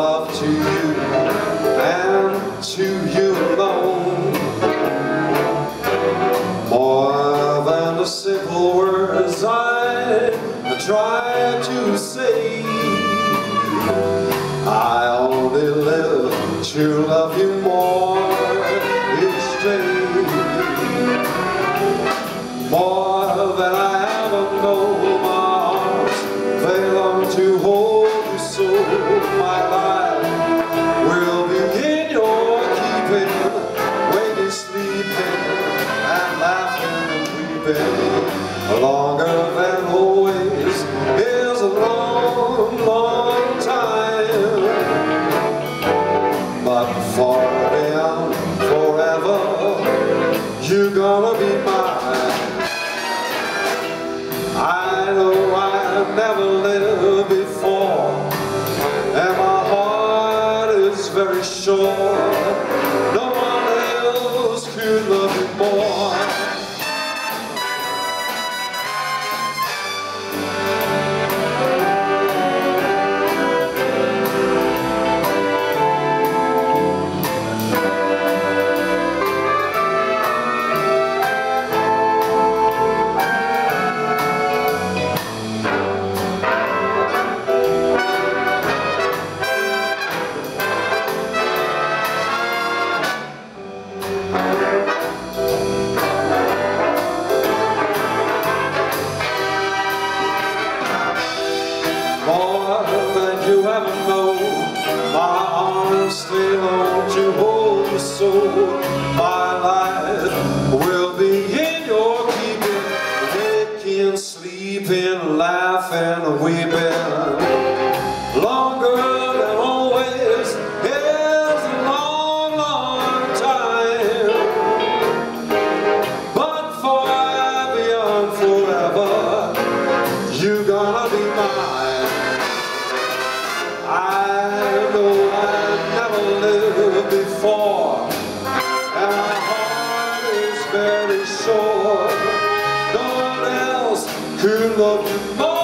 love to you and to you alone. More than the simple words I try to say. I only live to love you more each day. More than I ever know, weeping. Longer than always is a long, long time. But far beyond forever, you're gonna be mine. I know I've never lived before, more than you ever know. My arms stay long to hold you so. My life will be in your keeping, waking, sleeping, laughing, and weeping. who loved you more.